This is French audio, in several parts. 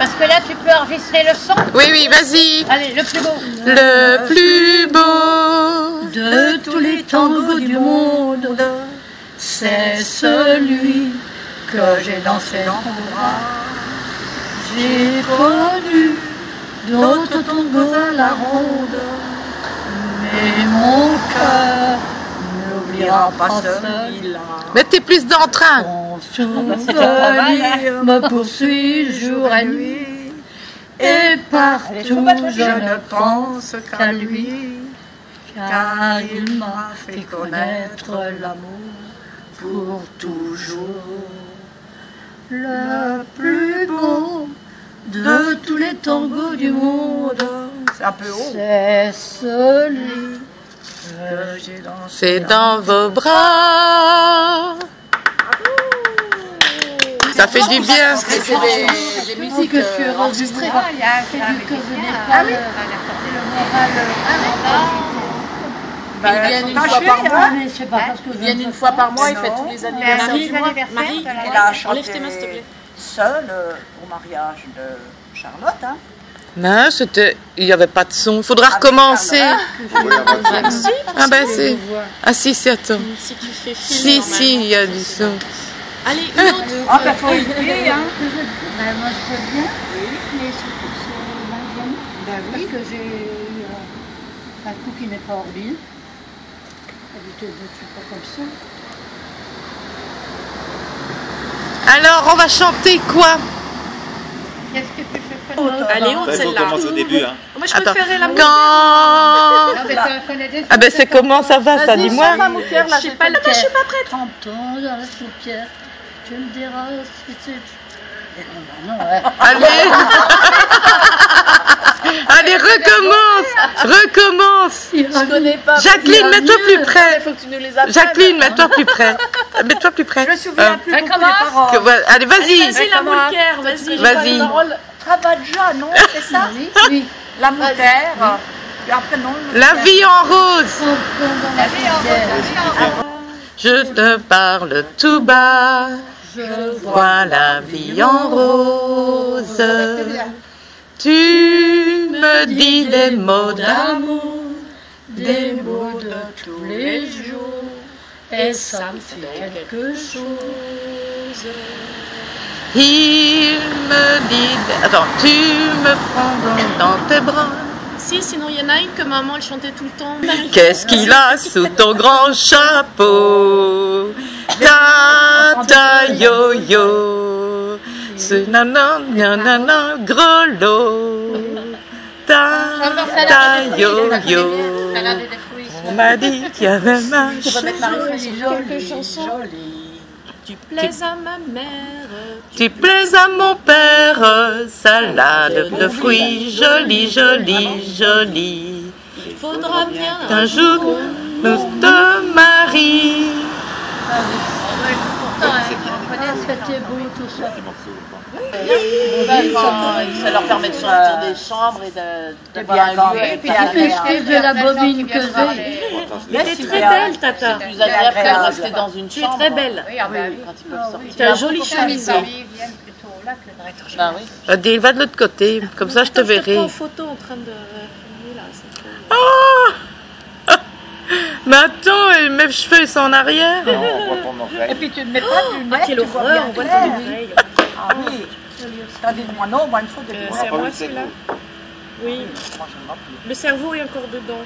Parce que là, tu peux enregistrer le son. Oui, oui, vas-y. Allez, le plus beau. Le plus beau. de tous les tangos du monde, c'est celui que j'ai dansé dans ton bras. J'ai connu d'autres tangos à la ronde, mais mon cœur pas celui-là. Mettez plus d'entrain. Ton souvenir me poursuit jour et nuit, et partout je ne pense qu'à lui, car il m'a fait connaître l'amour pour toujours. Le plus beau de tous les tangos du monde, C'est un peu haut. c'est celui. C'est dans vos bras. Ça fait du bien. C'est des, des musiques que tu euh, es enregistrées. enregistré. Ah, il y a du que je n'ai Ah pas oui. le moral. Ils viennent une Bah, fois par mois. Ah, mais c'est pas parce que Ils viennent ne une fois par mois, ils Non. fêtent tous les anniversaires Marie, du mois. l'anniversaire Marie, Il a chanté enlève tes mains s'il te plaît. seul euh, au mariage de Charlotte. Hein. Non, c'était. Il n'y avait pas de son. Il faudra recommencer. Ah ben c'est. Ah si, si, attends. Si tu fais film, Si, si, il y a du son. Allez, une autre. Ah, ben, faut éviter, hein. Ben, moi, je sais bien, mais c'est c'est Marianne. Parce que j'ai eu euh, un coup qui n'est pas ordinaire. D'habitude, je ne suis pas comme ça. Alors, on va chanter quoi? Qu'est-ce que tu on Ça, il faut celle-là. commencer au début. Hein. Moi, je Attends. préférais la Quand Non, mais. Ah ben c'est comment ça va ça dis-moi je sais pas, là, je suis pas prête. Trente-ans dans la soupière, tu me diras si c'est... Non, ouais. Allez Allez, recommence Recommence Je connais pas. Jacqueline, mets-toi plus près Il faut que tu nous les apprennes. Jacqueline, mets-toi plus près Mets-toi plus près Je me souviens Euh, plus beaucoup des paroles. que Allez, vas-y Vas-y, la Moulker, vas-y. Vas-y. Travadja, non, c'est ça Oui, oui. La moutère. Puis après, non. La vie en rose la vie en rose. Je te parle tout bas je Vois la vie en rose Tu me dis des mots d'amour des mots de tous les jours, et ça me fait quelque chose. Il me dit... Attends, tu me prends dans tes bras Si, sinon il y en a une que maman elle chantait tout le temps. Qu'est-ce qu'il a sous ton grand chapeau? Ta ta yo yo Ce nanan nanana grelot Ta ta yo yo. On m'a dit qu'il y avait ma Jolie, quelques chansons. Tu plais à ma mère. Tu plais à mon père, salade de fruits, jolie, jolie, jolie. Il faudra bien Un jour, nous te marie. Hein, ce C'était beau tout ça. Ça leur permet de sortir des chambres et de, de voir un lieu Et puis, tu fais de la bobine que j'ai. Mais t'es très belle, Tata. C'est plus agréable que de rester dans une chambre. Tu es très belle. Oui, ah oui. Quand sortir. T'as un joli que de rester Bah oui. Odile, va de l'autre côté, comme ça je te verrai. en photo en train de filmer là. c'est trop- Oh Mais attends, et mes cheveux sont en arrière. On voit ton oreille. Et puis tu ne mets pas de lunettes. Ah, quelle tu vois horreur, bien on voit ton oreille. Ah oui. T'as dit moi non, moi il me faut des Euh, lunettes. c'est à pas moi vu le celui-là cerveau. Oui. Le est encore dedans.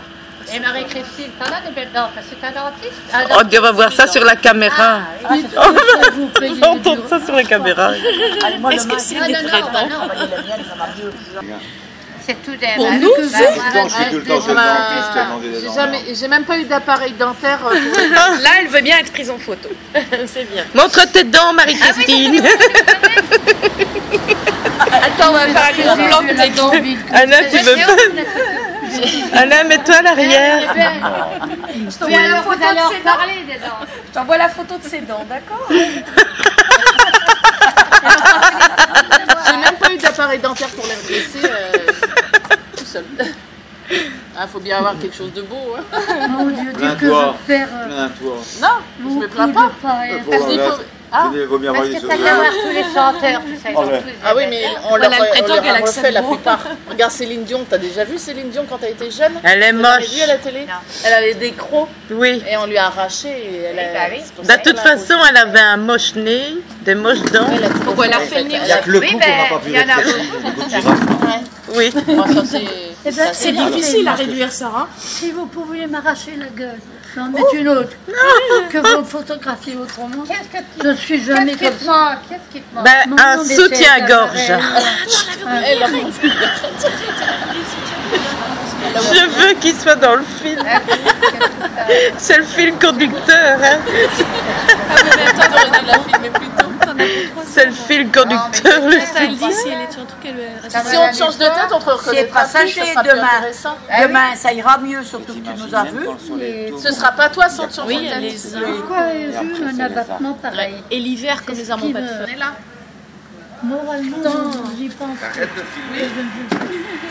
Et Marie-Christine, t'en as des belles dents parce que t'es un dentiste Oh, on va voir ça sur la caméra. Vous payez On va entendre ça sur la caméra. Est-ce que c'est Ah, des non, non, vraies bah dents Ah. C'est tout des Pour nous, c'est- je J'ai dents. même pas eu d'appareil dentaire. euh, Là, elle veut bien être prise en photo. c'est bien. Montre tes dents, Marie-Christine. Attends, on va faire un plan de la dent vide. Anna, tu veux pas Anna, mets-toi à l'arrière. Je Et t'envoie la alors, photo vous allez de ses dents. dents. Je t'envoie la photo de ses dents, d'accord J'ai même pas eu d'appareil dentaire pour les redresser euh, seul. Il faut bien avoir quelque chose de beau. Hein. Mon Dieu, dites que Plains-toi. je perds euh. Non, je me plains pas. Faut- Parce qu'il faut... Ah. Parce les que t'as choses. qu'à voir tous les chanteurs, tu sais, ils Ah ont ouais. tous des Ah oui, mais on leur, Elle a le prétend on leur qu'elle a accède refait la plupart. Regarde Céline Dion, t'as déjà vu Céline Dion quand elle était jeune? Elle est l'avez moche. vu à la télé? Elle avait des crocs Oui. et on lui a arraché et elle a... Oui. c'est pour De toute a façon, elle avait un moche nez, des moches dents. Elle a tout Pourquoi elle a refait, fait le en nez Il n'y a que le Oui, ben, qu'on n'a pas pu il y en a rétrécir. beaucoup. Le coup de girafe. Oui. Ça, c'est... Eh ben, difficile à réduire ça, hein Si vous pouviez m'arracher la gueule, j'en mets une autre. Que vous me photographiez autrement. Qu'est-ce que tu Je suis jamais Qu'est-ce comme qui te ça. manque Qu'est-ce qui te manque? Ben, un soutien-gorge. têtes, Elle a... Je veux qu'il soit dans le film. C'est le fil conducteur. Hein. Ah, mais dû la filmer plus tôt. C'est le fil conducteur, le Elle film. dit si elle est sur un truc, elle. Si on te change de tête, on te plus, passager ce sera plus demain. intéressant. Demain, ça ira mieux, surtout que tu nous as vus. Ce sera pas toi sans te changer Oui, de elle tête. Pourquoi ai-je eu un abattement pareil Et l'hiver, comme les amants pas de feu. On est là. Moralement, j'y pense. Arrête de filmer.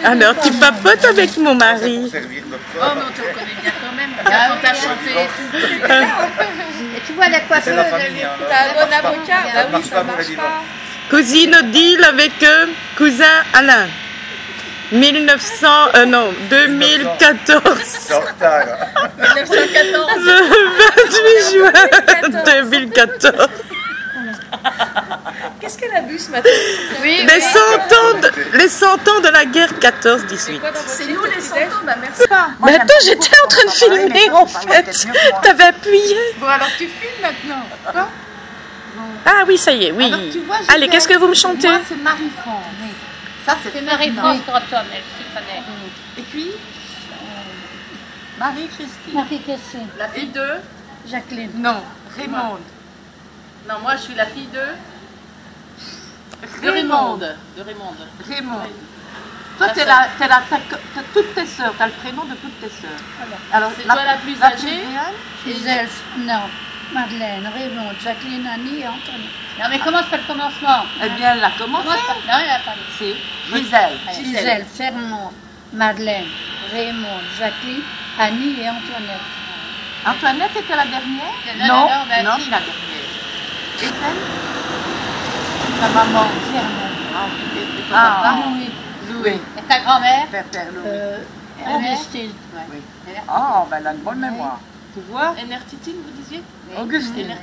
Alors, tu papotes avec mon mari. Oh, mais on te reconnaît bien quand même. Quand t'as chanté et tout. Et tu vois la coiffeuse, la famille. hein, t'as un ça bon marche pas. avocat Ça Bah oui, marche ça pas marche. Cousine Odile avec euh, cousin Alain. 1900, euh, non, 2014. C'est en retard. 1914. Le 28 juin 2014. Qu'est-ce qu'elle a bu ce matin? Oui, Les 100 ans de, les 100 ans de la guerre 14-18. C'est nous les fantômes, bah merci. Mais attends, j'étais en train de filmer en fait. T'avais appuyé. Bon, alors tu filmes maintenant. Quoi Ah oui, ça y est, oui. Alors, tu vois, Allez, qu'est-ce que vous me chantez? Moi, c'est Marie-France. Ça, c'est Marie-France Breton, elle s'y connaît. Et puis, Marie-Christine. Marie-Christine, La fille de Jacqueline. Non. Raymond. Non, moi je suis la fille de. De Raymond. De Raymond. Raymond. Toi, t'es la, t'es la, t'as, t'as toutes tes sœurs, t'as le prénom de toutes tes sœurs. Alors, C'est toi la plus âgée Gisèle, non. Madeleine, Raymond, Jacqueline, Annie et Anthony. Non, mais comment fait le commencement? Eh bien, elle a commencé. Comment ça Non, elle a pas. C'est Gisèle. Gisèle, Fernand, Madeleine, Raymond, Jacqueline, Annie et Antoinette. Antoinette était la dernière? Non, non, non, bah, non, si. la dernière. Ma maman. Ah, Ah, oui. Louis. Et ta grand-mère? Père, père Louis. Euh, Ah. Augustine. Ben elle a une bonne mémoire. Tu vois? Énertitine, vous disiez? Augustine.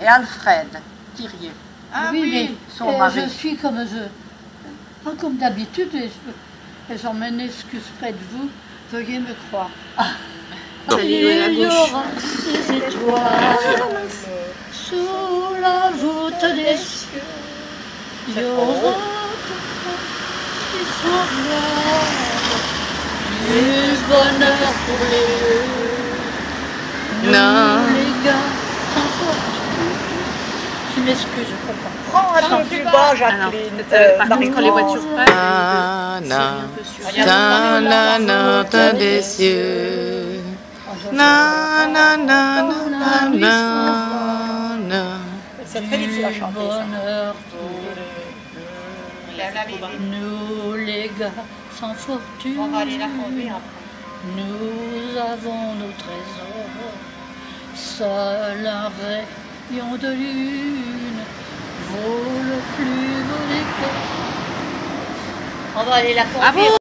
Et Alfred Thirier. Ah oui, oui. mais son euh, mari. je suis comme je. Pas comme d'habitude, et je- et j'en m'excuse près de vous. Veuillez me croire. Il y aura des étoiles sous la voûte des cieux. Il y aura qui semblera du bonheur pour les Non. les gars sans fortune. Je m'excuse, je comprends. Prends un peu plus bas, Jacqueline. Euh, Quand les voitures passent, Ah, non. Dans la note des cieux. Na, na, na, na, na, na. C'est très difficile à chanter. ça. bonheur Nous les gars sans fortune, On va aller la conduire après. nous avons nos trésors. Seul un rayon de lune vaut le plus beau des. On va aller la conduire.